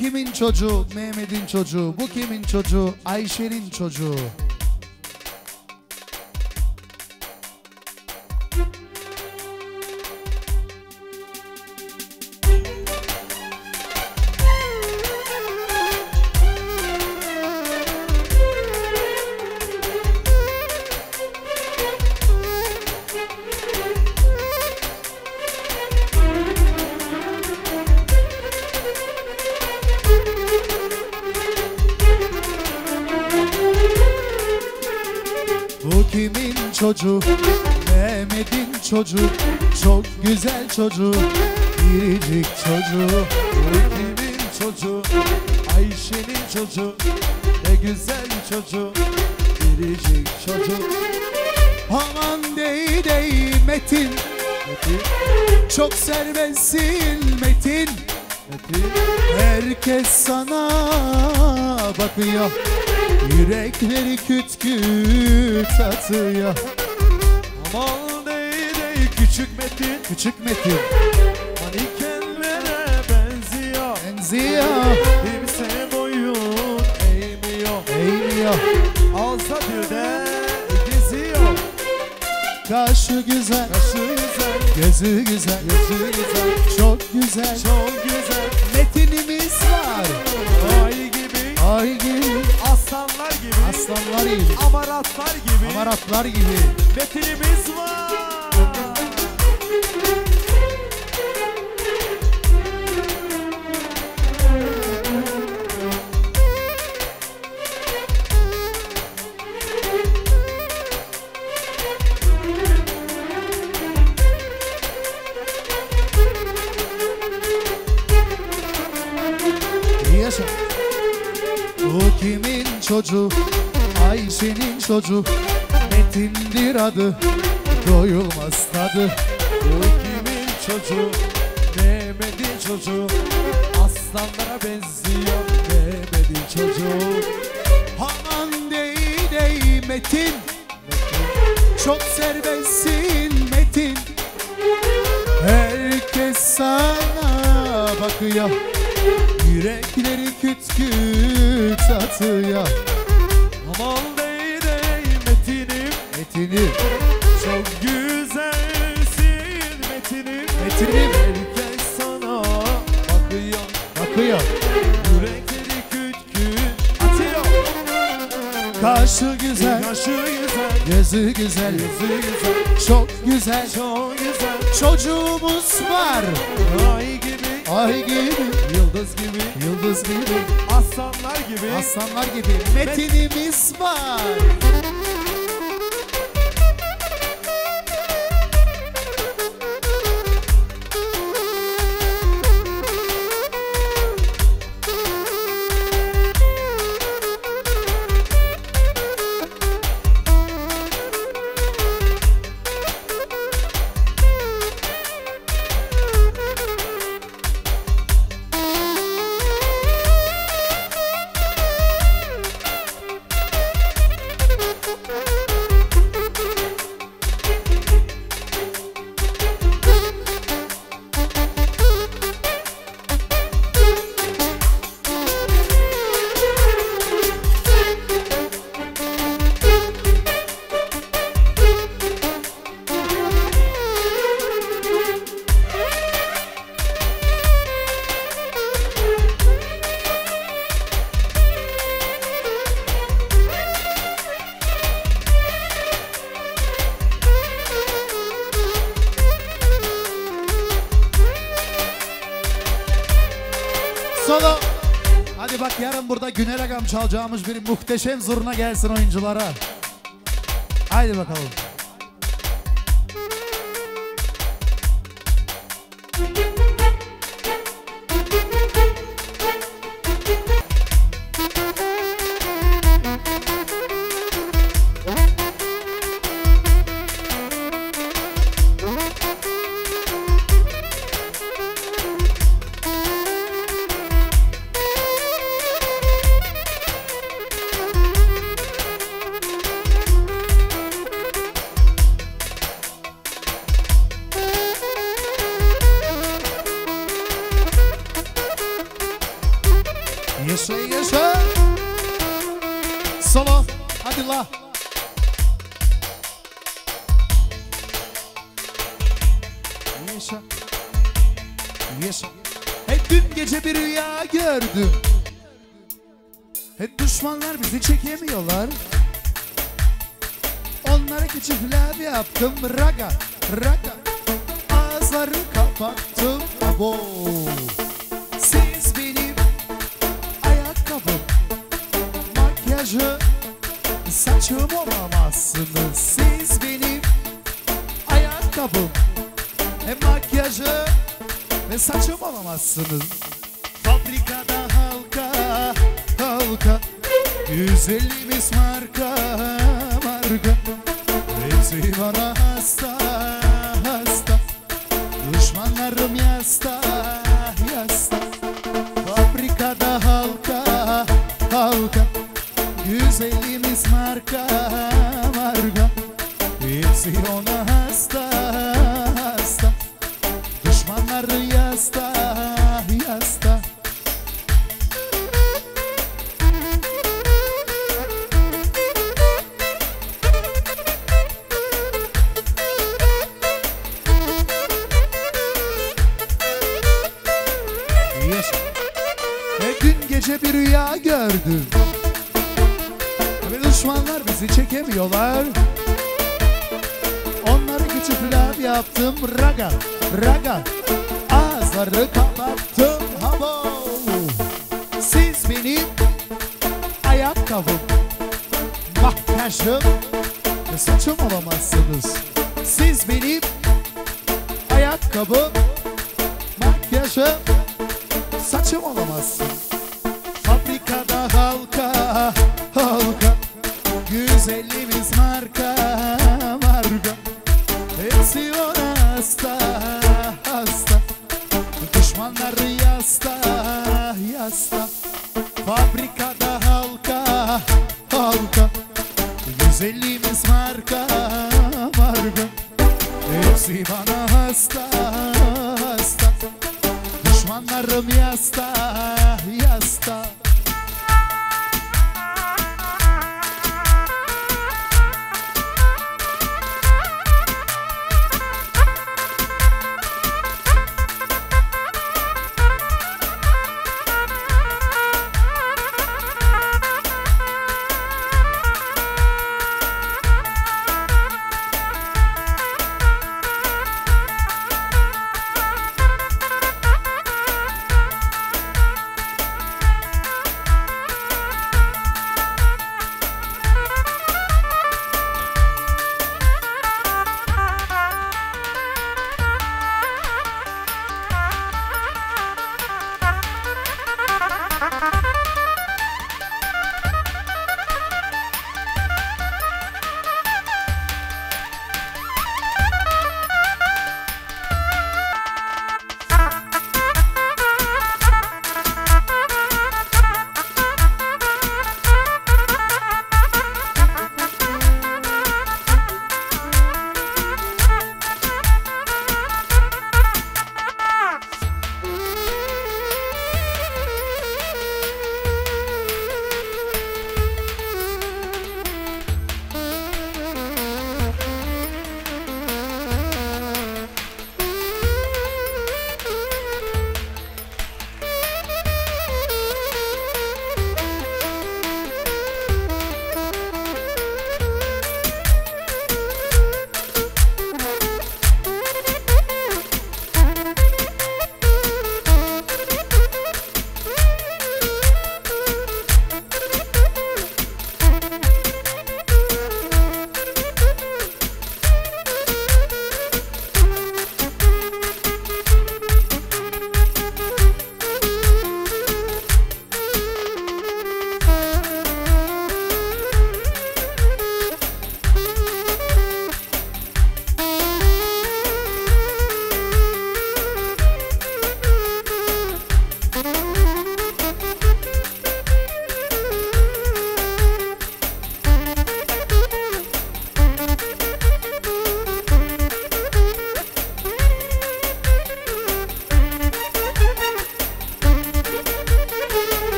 kimin çocuğu? Mehmet'in çocuğu. Bu kimin çocuğu? Ayşe'nin çocuğu. Çocuğu. Biricik çocuğu. Bu kimin çocuğu? Ayşe'nin çocuğu. Ne güzel çocuğu. Biricik çocuk. Aman dey dey Metin. Metin, Çok serbestsin Metin. Metin. Herkes sana bakıyor Yürekleri küt küt atıyor Küçük Metin Manikenlere benziyor. benziyor Kimse boyun eğmiyor. Eğmiyor Alsa bir de geziyor. Kaşı güzel Kaşı güzel, Gözü güzel gözü güzel. Çok güzel Çok güzel. Metinimiz var Ay gibi, Ay gibi aslanlar gibi, Aslanlar gibi amaratlar gibi. Amaratlar gibi Metinimiz var. Çocuğu Metindir adı Doyulmaz tadı Bu kimin çocuğu? Mehmet'in çocuğu. Aslanlara benziyor Mehmet'in çocuğu. Aman dey dey Metin Çok serbestsin Metin Herkes sana bakıyor Yürekleri küt küt atıyor Metin'im Çok güzelsin Metin'im. Metin'im. Herkes sana bakıyor. bakıyor. Yürekleri küt küt atıyor. Kaşı güzel. Yaşı güzel, Gözü güzel. Yüzü güzel, Çok güzel. Çok güzel. Çocuğumuz var. Ay gibi, Ay gibi. Yıldız gibi, Yıldız gibi. Aslanlar gibi. Aslanlar gibi. Metinimiz var Agam çalacağımız bir muhteşem zurna gelsin oyunculara. Haydi bakalım. See on the high. Raga raga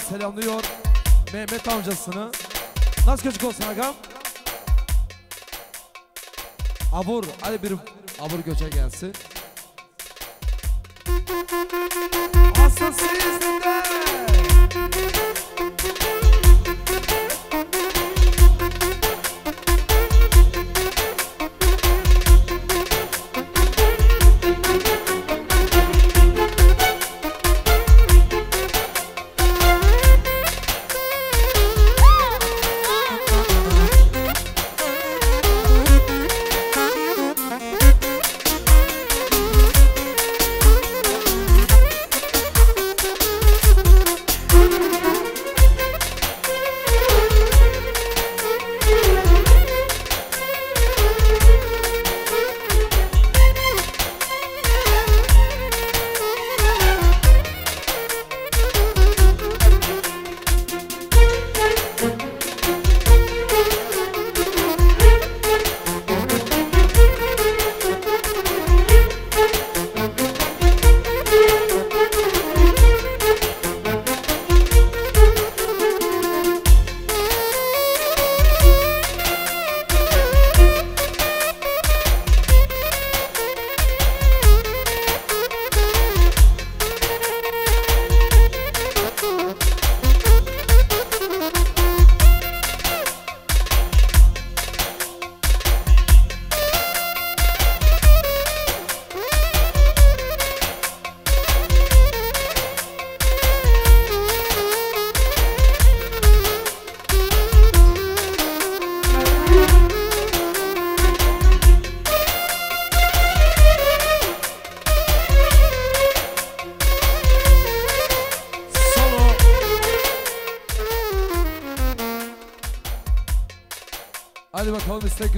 selamlıyor Mehmet amcasını. Nasıl küçük olsun agam? Abur, hadi bir abur göçe gelsin.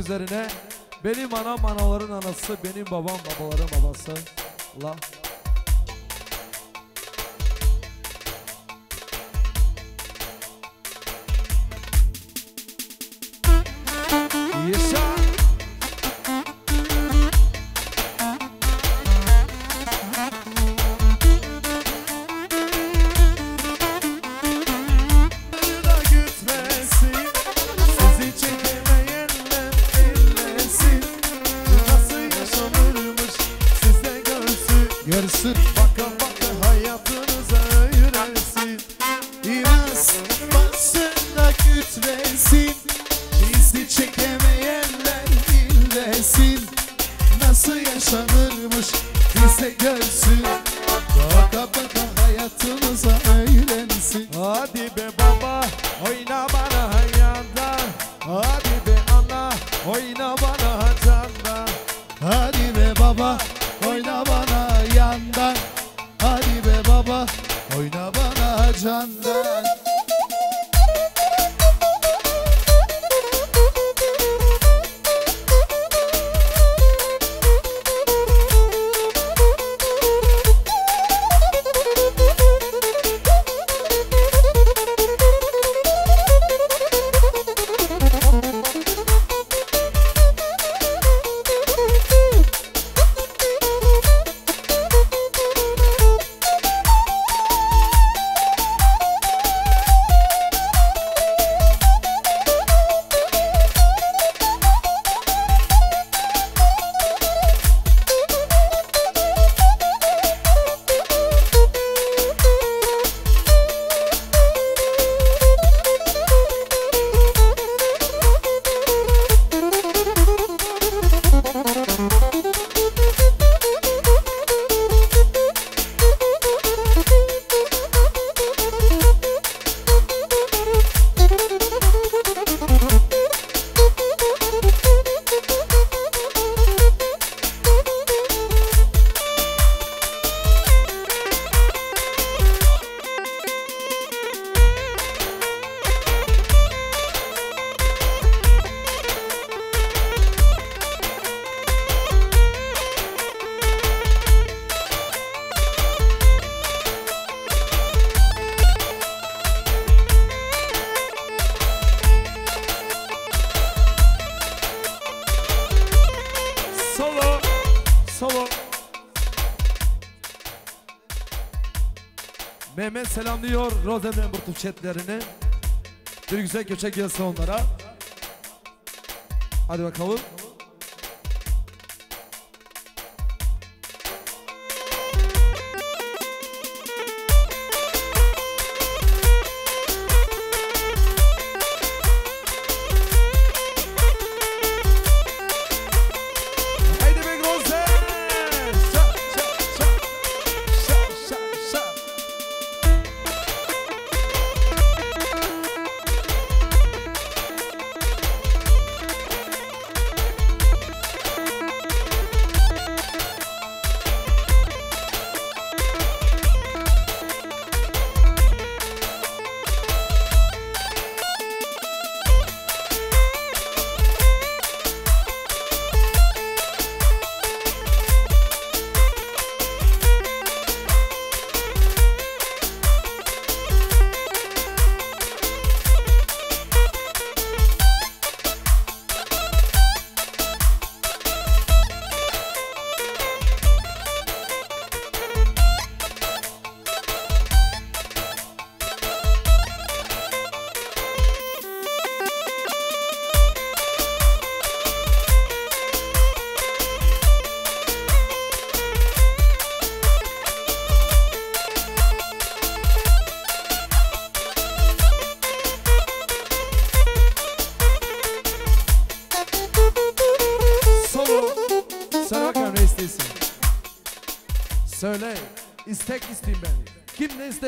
üzerine benim anam anaların anası, benim babam babaların babası. Allah Iar să Salon. Mehmet selamlıyor Rosenberg chatlerini. Bir güzel köçek gelsin onlara. Hadi bakalım.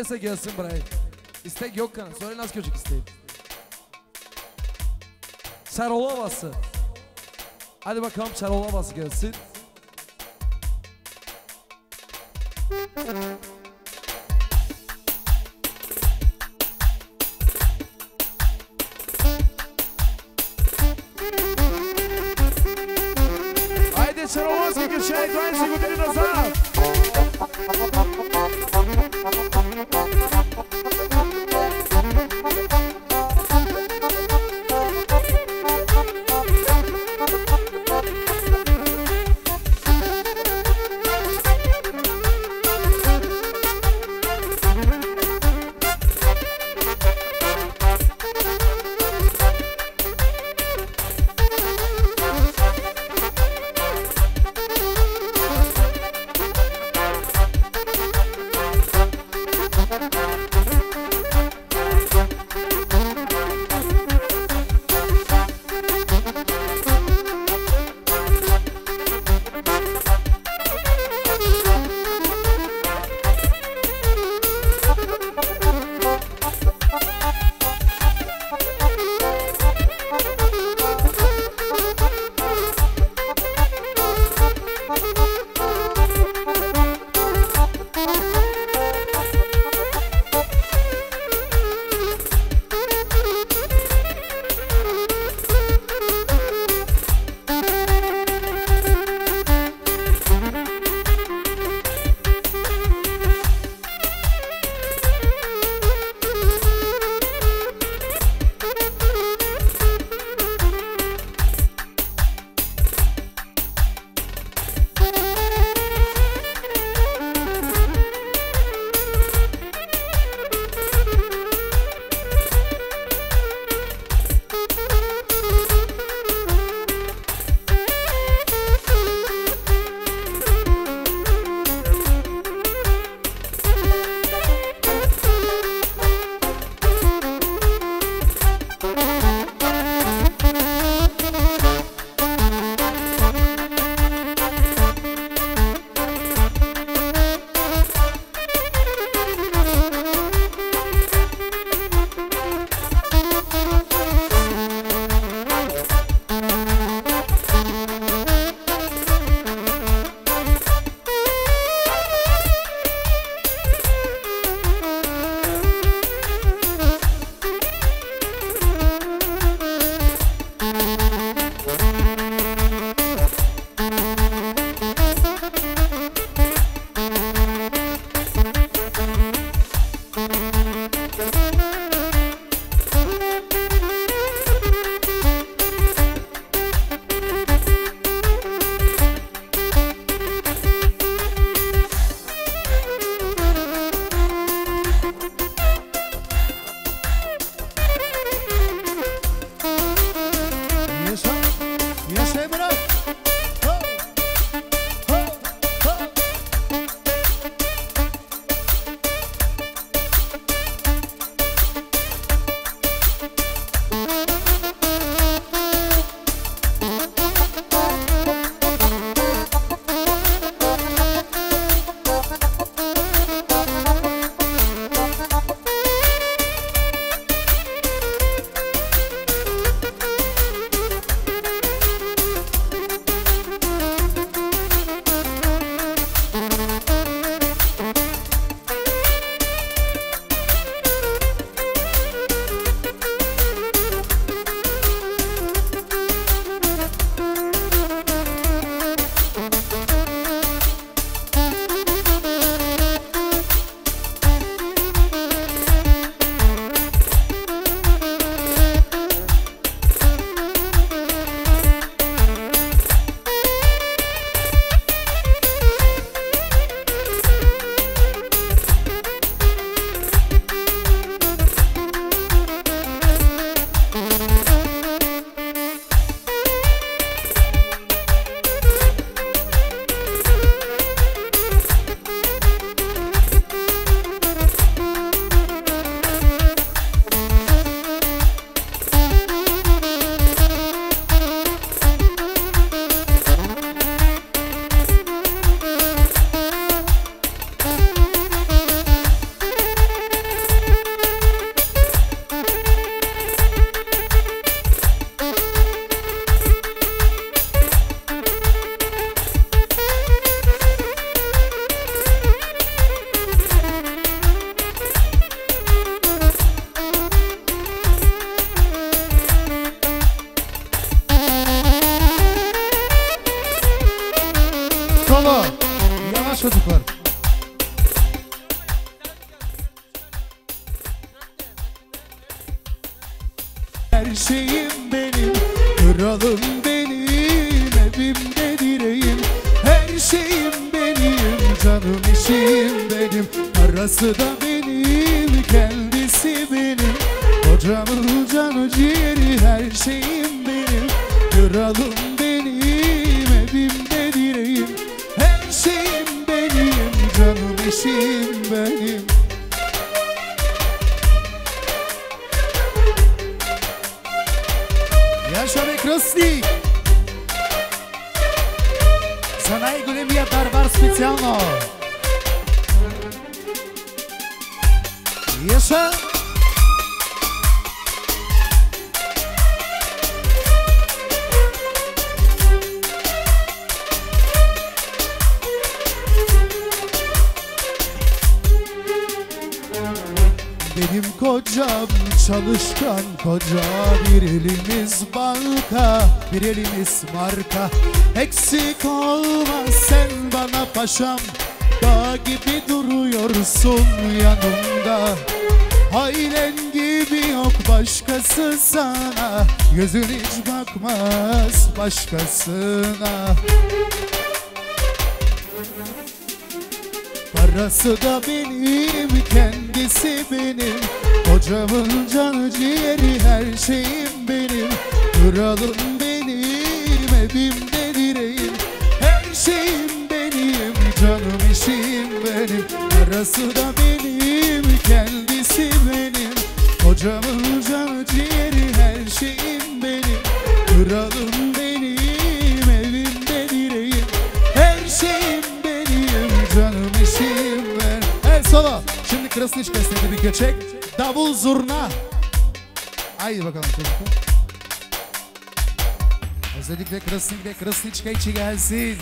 İsterse gelsin buraya. İstek yok kan. Söyle nasıl çocuk isteyeyim. Çarol havası. Hadi bakalım Çarol havası gelsin. Haydi Çarol havası geçelim. Duen sekunderi nazar. Thank you. Paşam Dağ gibi duruyorsun yanımda. Ailen gibi yok başkası sana. Gözün hiç bakmaz başkasına. Parası da benim, kendisi benim. Kocamın canı ciğeri, her şeyim benim. Kralım benim, evimde direğim. Her şeyim canım işim benim Parası da benim, kendisi benim Kocamın canı ciğeri, her şeyim benim Kralım benim, evimde direğim Her şeyim benim, canım işim ben El solo. Şimdi Krasniçka istedi bir göçek. Davul zurna. Haydi bakalım çocuklar. Özellikle Krasnik ve Krasniçka için gelsin.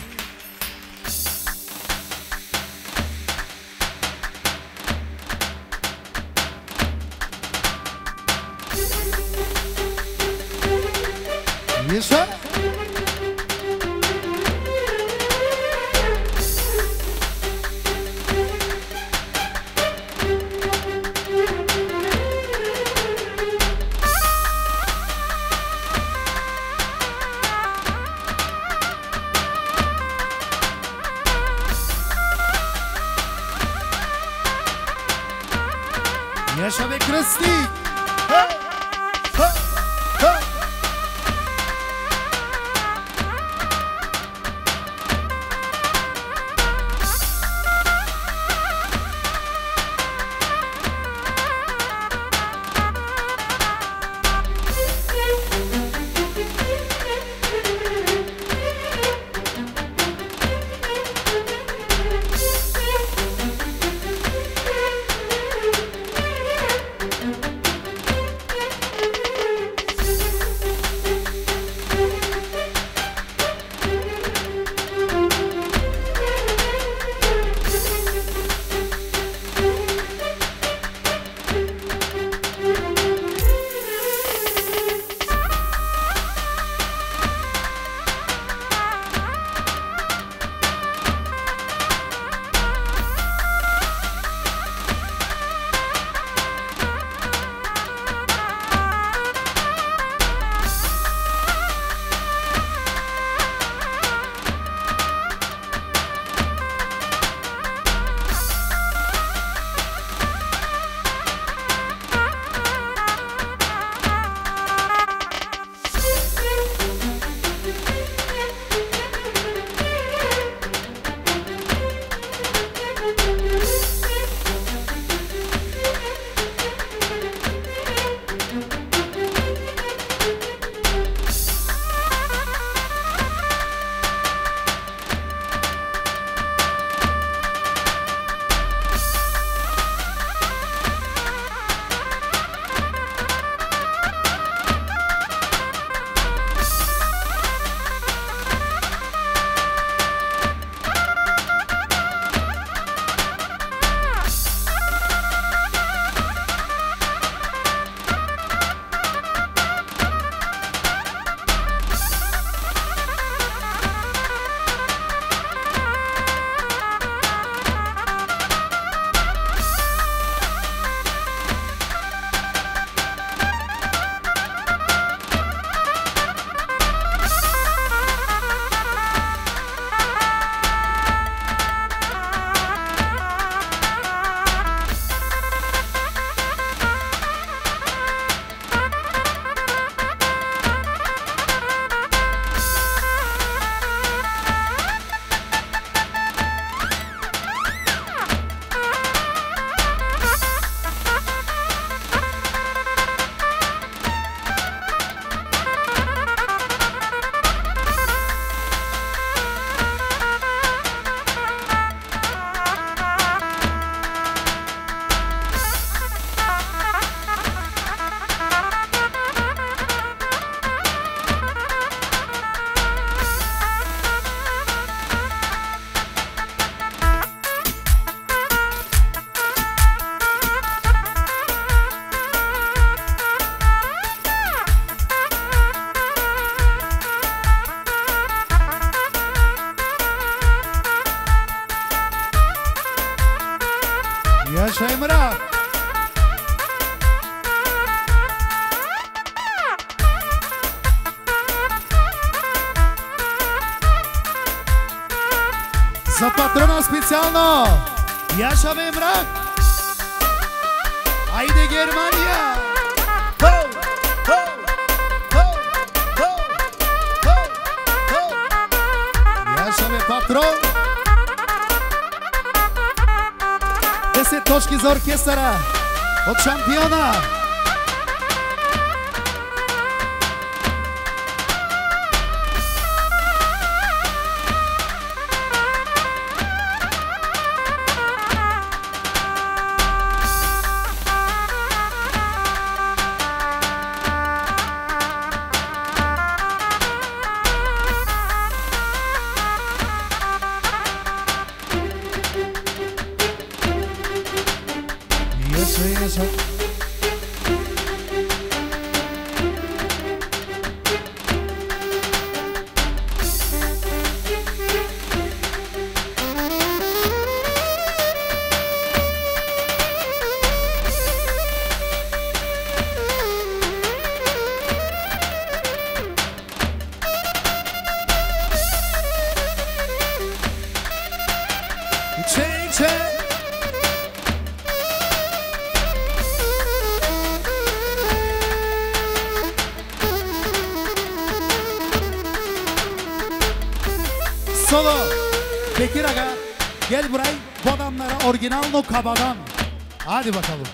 Gustav Emrak Haydi Germania Go! Go! Go! Go! Go! Go! Ja sobie patron Deset toczki z orkiestra od szampiona Bekir Aga gel buraya bu adamlara orijinal no kabadan. Hadi bakalım.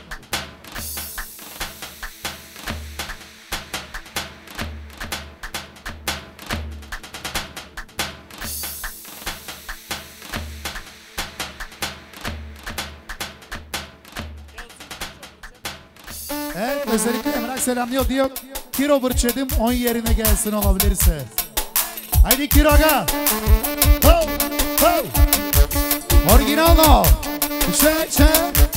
Evet özellikle Emrah selamlıyor diyor. Kiro bırçedim 10 yerine gelsin olabilirse. Haydi Kiro Aga. Ho, Ho! Oryginalno! Trzecze!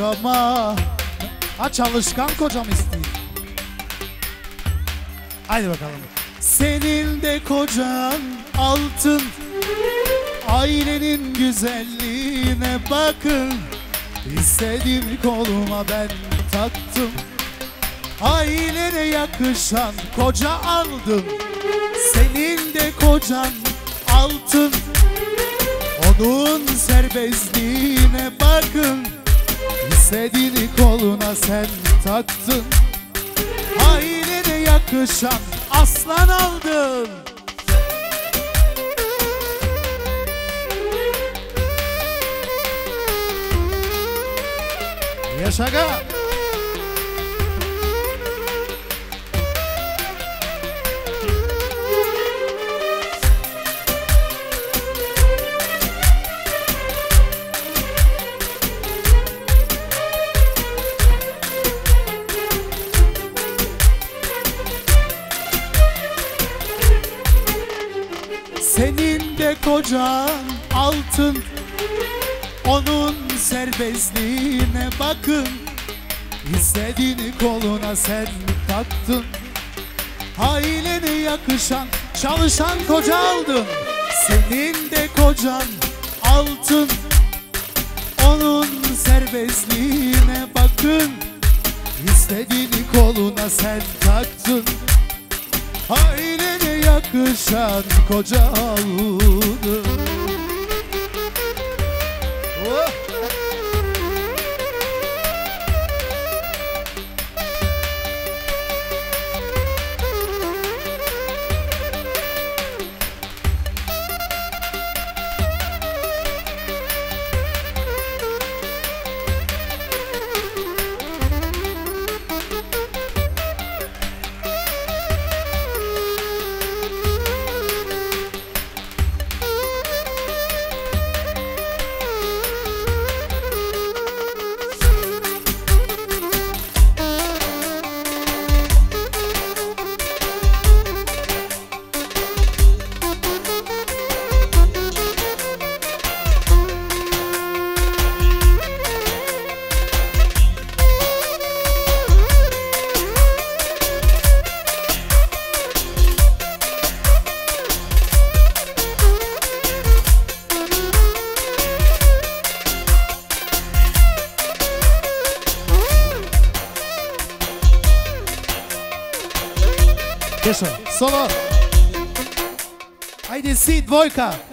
Agama. Ha çalışkan kocam isteyin. Haydi bakalım. Senin de kocan altın. Ailenin güzelliğine bakın. İstediğim koluma ben taktım. Ailene yakışan koca aldım. Senin de kocan altın. Onun serbestliğine bakın Sedini koluna sen taktın Hainine yakışan aslan aldın Yaşaga! yakın İstediğini koluna sen taktın. Ailene yakışan çalışan koca aldın. Senin de kocan altın. Onun serbestliğine bakın. İstediğini koluna sen taktın. Ailene yakışan koca aldın. Oh! foi.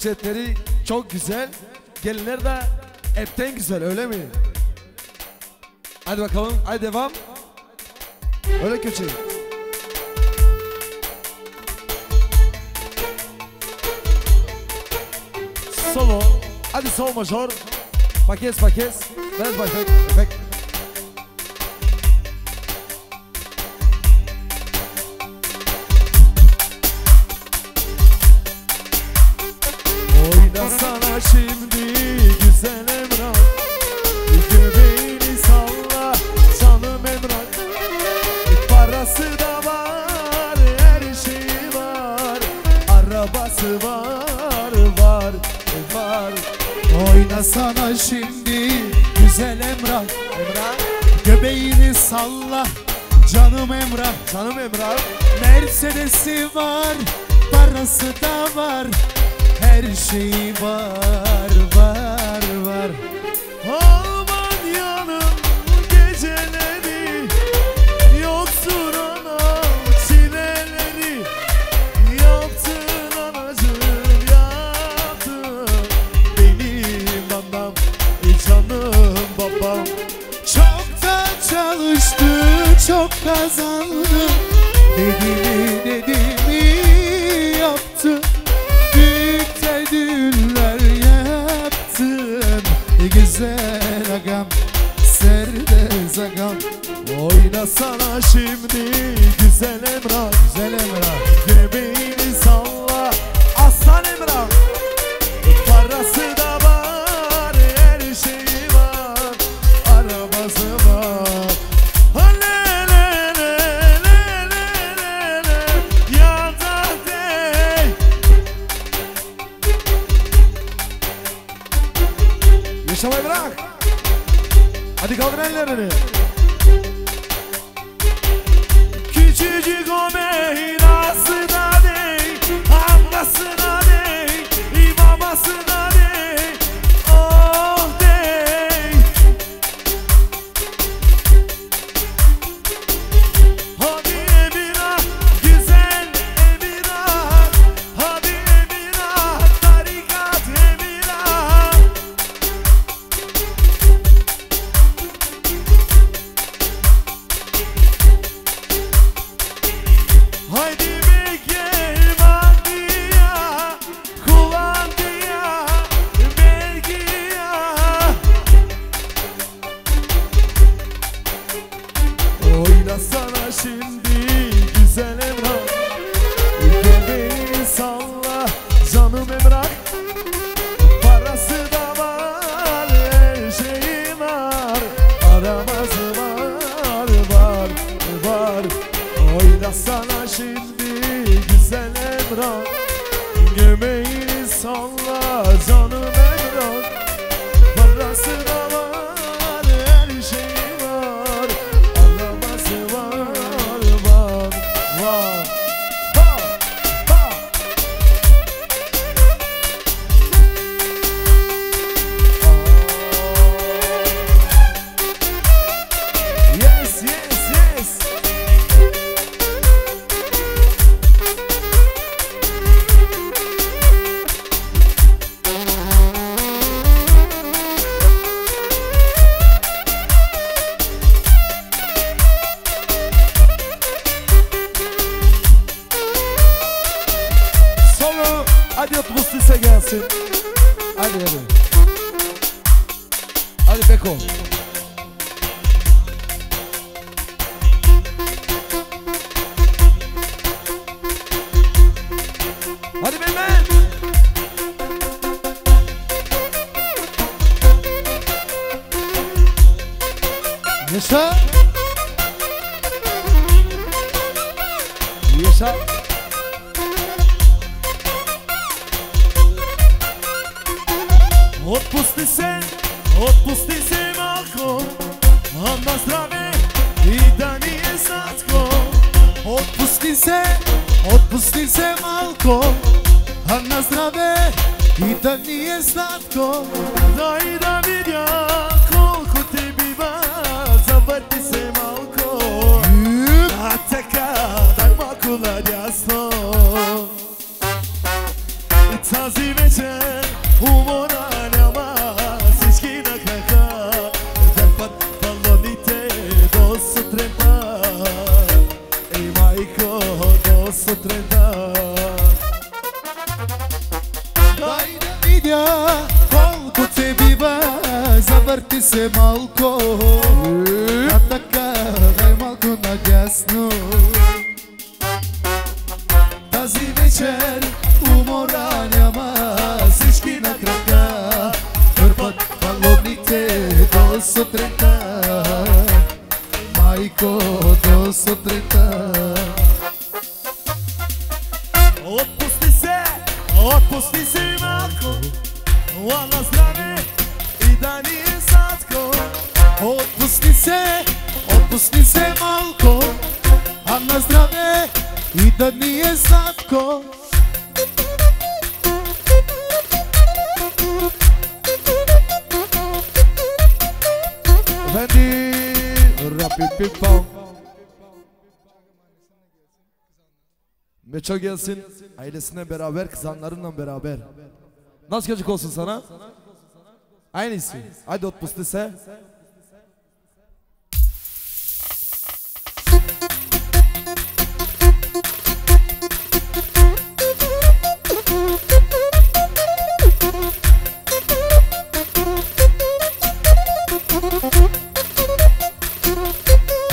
Buçetleri çok güzel. Gelinler de etten güzel öyle mi? Hadi bakalım. Hadi devam. Öyle köçeyi. Solo. Hadi sol major. Paquês, paquês. Dez baixões. Allah. Canım Emrah Canım Emrah. Mercedes'i var Parası da var. Her şeyi var var. kazandı Dediğini dediğini yaptı Büyük düğünler yaptım. Güzel agam Serdez agam Oynasana şimdi. kula jasno ailesinden beraber, kızanlarınla beraber. Nasıl çocuk olsun sana? Aynısı. Hadi otbus dese.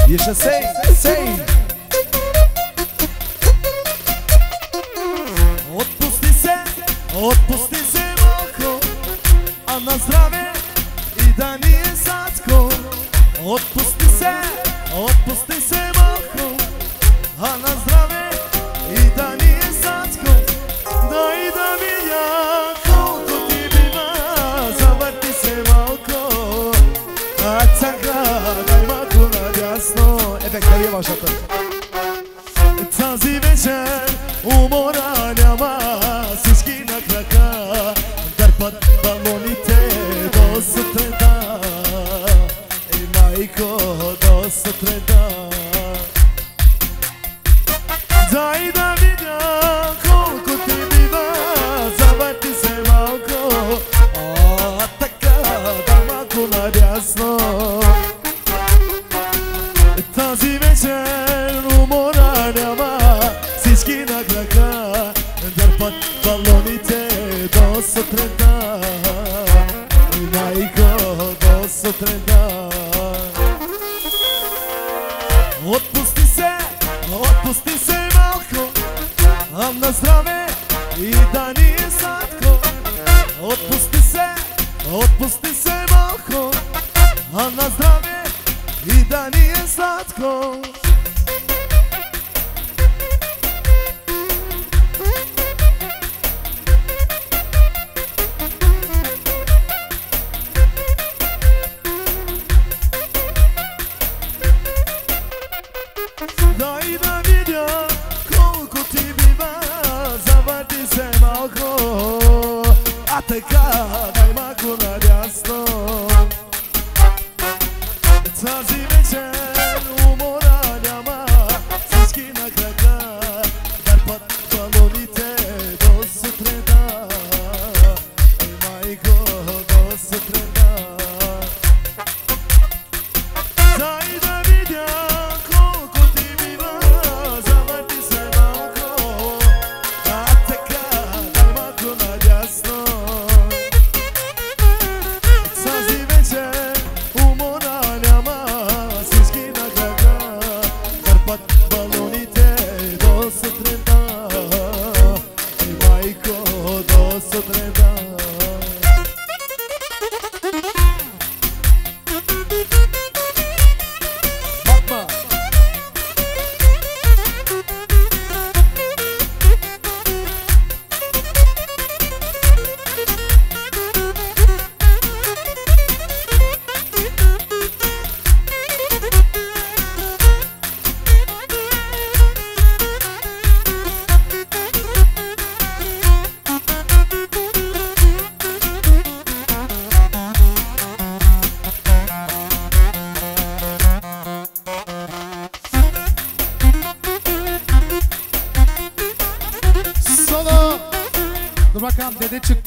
Yaşa say, say. Отпусти се малко, а на здраве и да ни е сладко. Отпусти се, отпусти се малко, а на здраве и да ни е сладко. Да и да видя колко ти бива, завърти се малко. А цъка, дай малко надясно. Ефектът е вашата.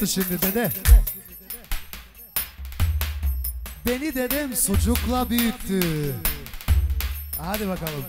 Çıktı şimdi dede. Beni dedem sucukla büyüttü. Hadi bakalım.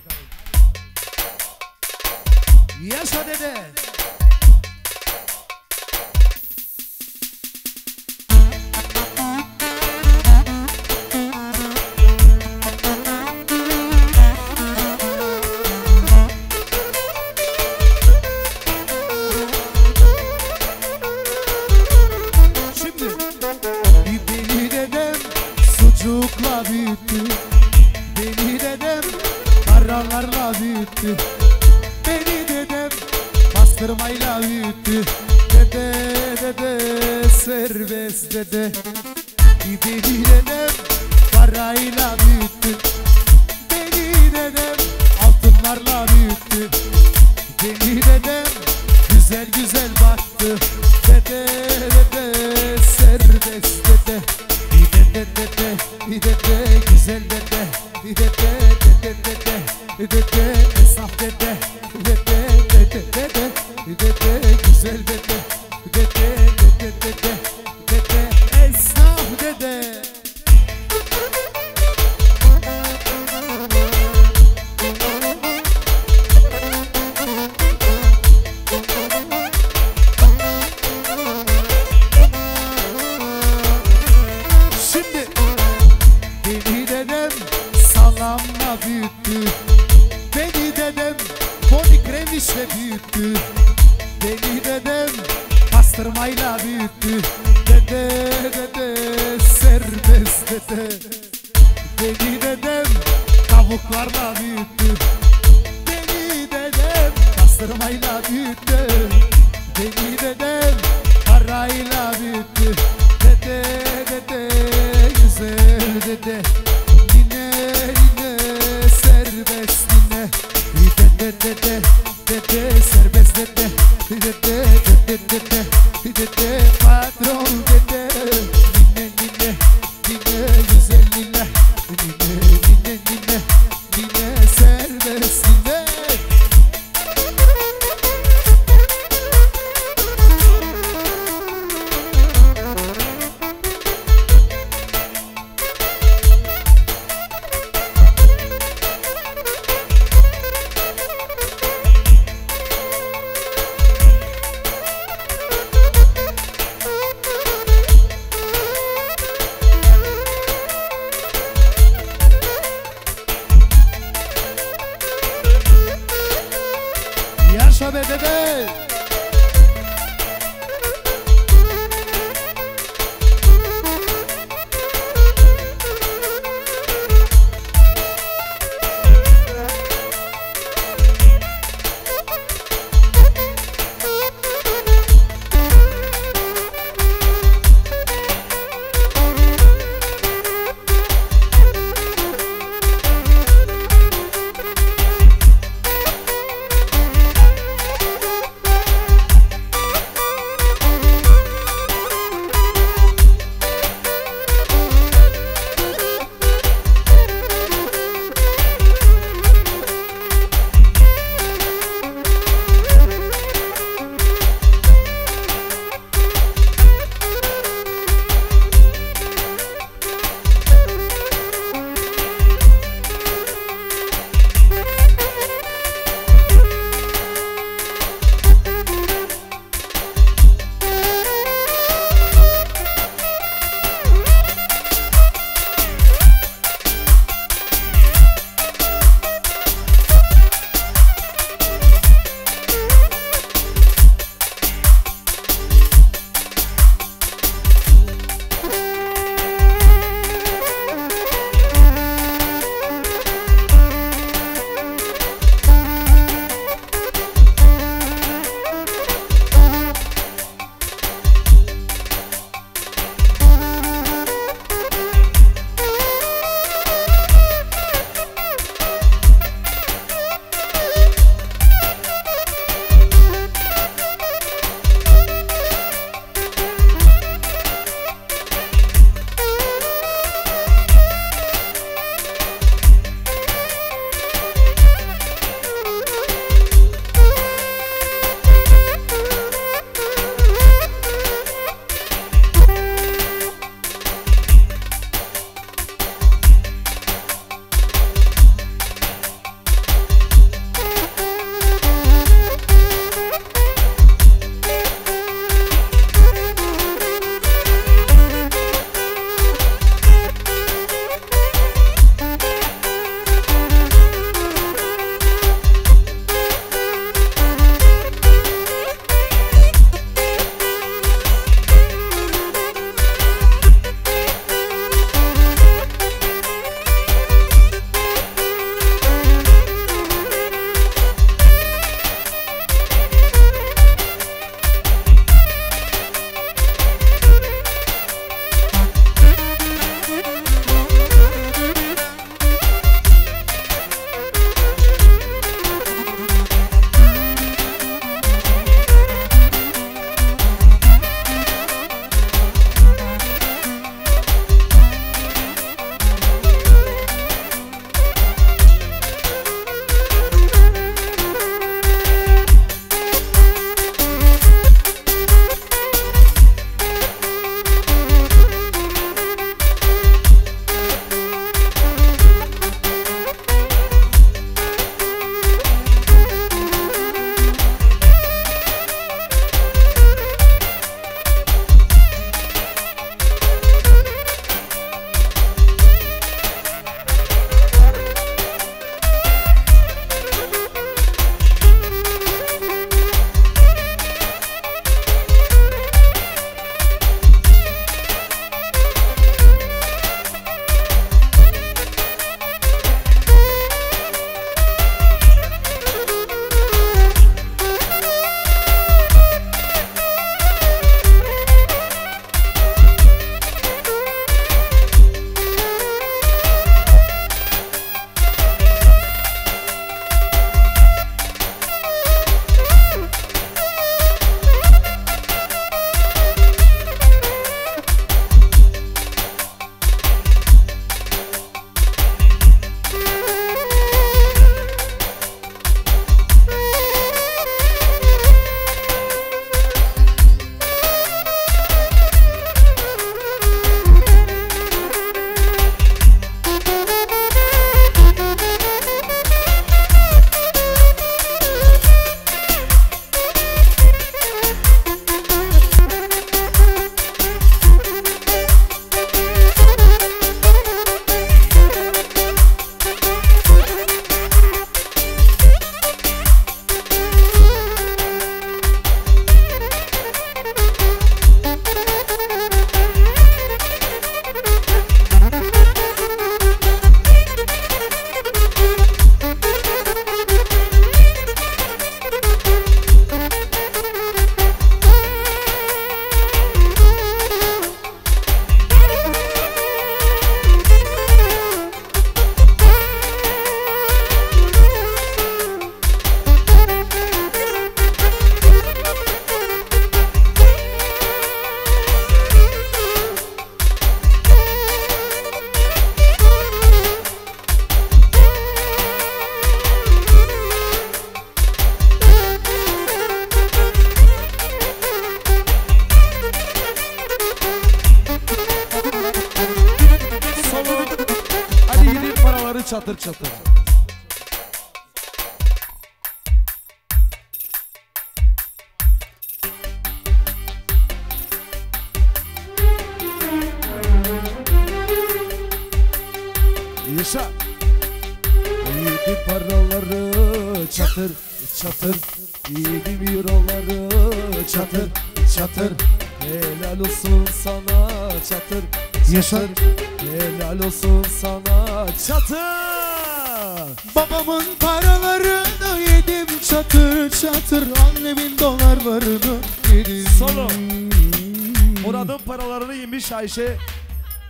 Ayşe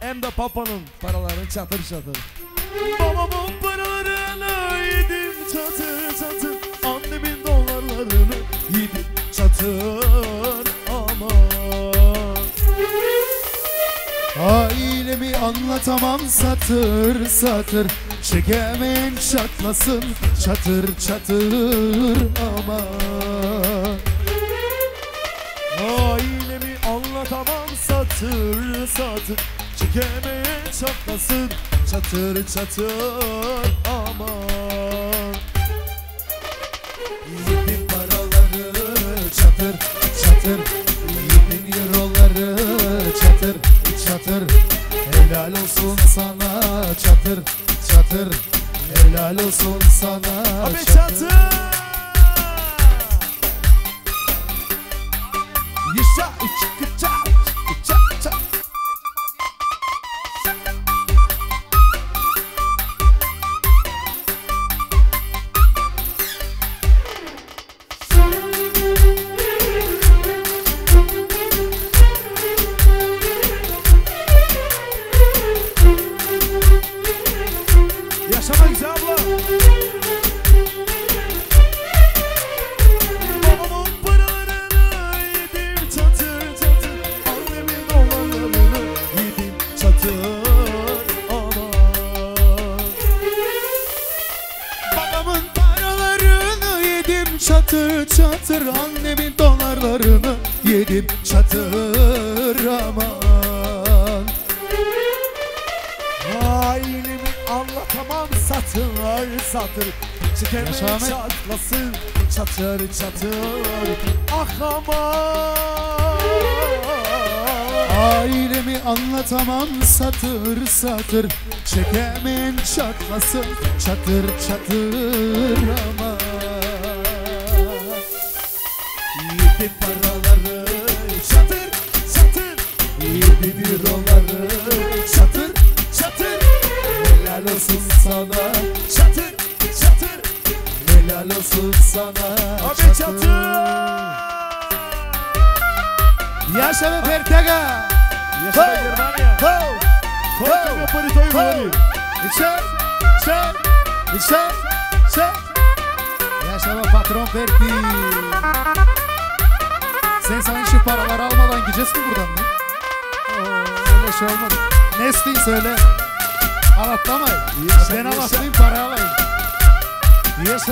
Hem de papanın paralarını çatır çatır. Babamın paralarını yedim çatır çatır. Annemin dolarlarını yedim çatır Aman Ailemi anlatamam satır satır. Çekemeyen çatlasın çatır çatır aman satır Çekemeyen çatlasın. Çatır çatır aman. Yedim paraları çatır çatır. Yedim euroları çatır çatır. Helal olsun sana çatır çatır. Helal olsun sana Abi çatır. Yaşa satır satır Çekemeyen çatlasın çatır çatır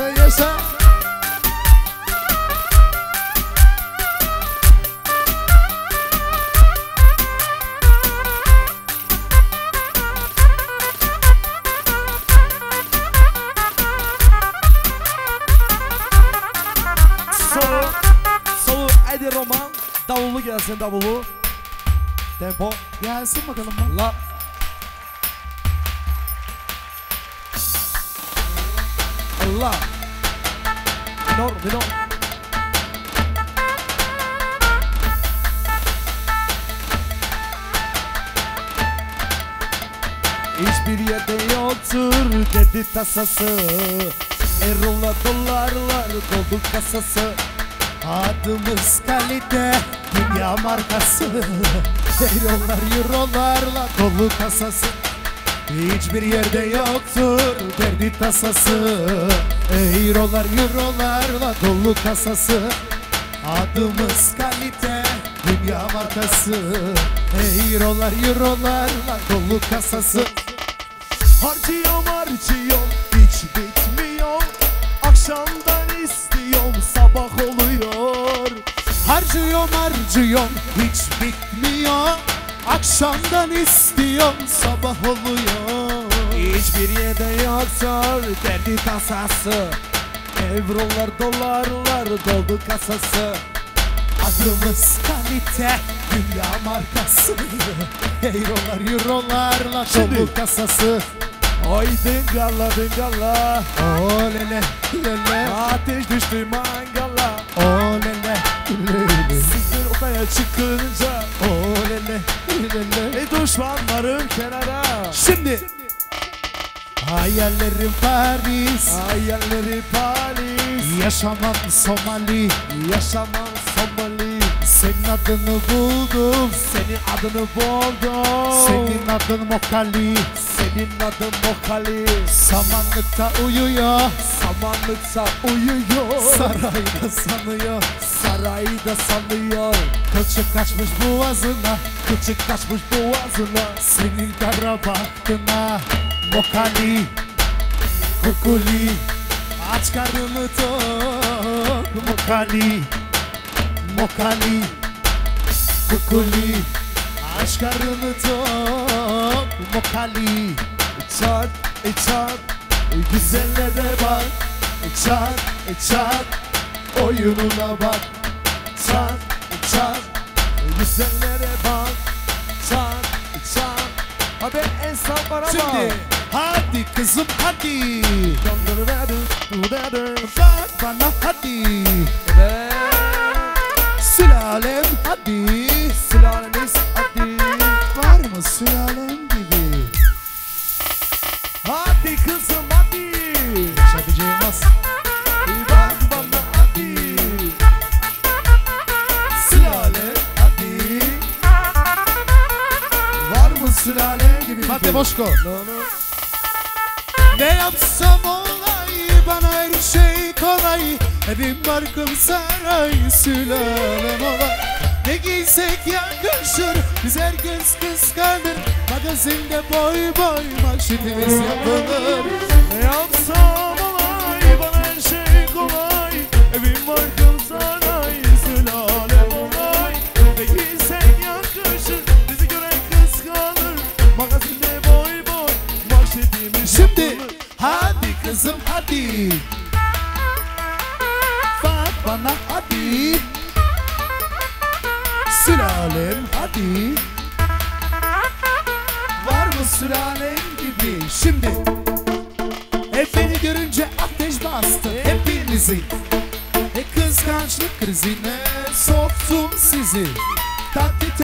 Yaşa. Yaşa Solu Solu Edi Roman Davulu gelsin davulu. Tempo. Gelsin bakalım bak. La Allah Minor minor Hiçbir yerde yoktur dedi tasası. Erola dolarlar doldu kasası. Adımız kalite Dünya markası. Eurolar eurolarla dolu kasası. Hiçbir yerde yoktur derdi tasası Eurolar eurolarla dolu kasası. Adımız kalite Dünya markası. Eurolar eurolarla dolu kasası. Harcıyorum harcıyorum hiç bitmiyor. Akşamdan istiyorum sabah oluyor. Harcıyorum harcıyorum hiç bitmiyor. Akşamdan istiyorum sabah oluyor Hiçbir yerde yoktur derdi tasası Eurolar dolarlar doldu kasası. Adımız kalite Dünya markası. Eurolar eurolarla dolu kasası. Oy dingala dingala Olele lele. Ateş düştü mangala. Olele lele. Sizler odaya çıkınca. Olele lele. E düşmanlarım kenara. Şimdi Hayallerim Paris. Hayalleri Paris. Yaşamam Somali. Yaşamam Somali. Senin adını buldum. Senin adını buldum. Senin adın Mokali. Senin adın Mokali. Samanlıkta uyuyor. Samanlıksa uyuyor. Sarayda sanıyor. Sarayda sanıyor. Kılçık kaçmış boğazına. Kılçık kaçmış boğazına. Senin kara bahtına Mokali Kukuli Aç karnını tok. Mokali Mokali Kukuli Aç karnını tok. Mokali Çat, e çat e Güzellere bak. Çat çat Oyununa bak. Çat, e çat e Güzellere bak. Çat, e çat Abi en sağ bana bak. Şimdi Hadi kızım hadi. Bak bana hadi. Ve Sülalem hadi. Sülaleniz hadi. Var mı sülalem gibi? Hadi kızım hadi. Şadiciğim az. Bak bana hadi. Sülalem hadi. Var mı sülalem gibi? Fatih Boşko No no Ne yapsam olay bana her şey kolay. Evim barkım saray sülalem olay. Ne giysek yakışır güzel kız kıskanır. Magazinde boy boy manşetimiz yapılır. Ne yapsam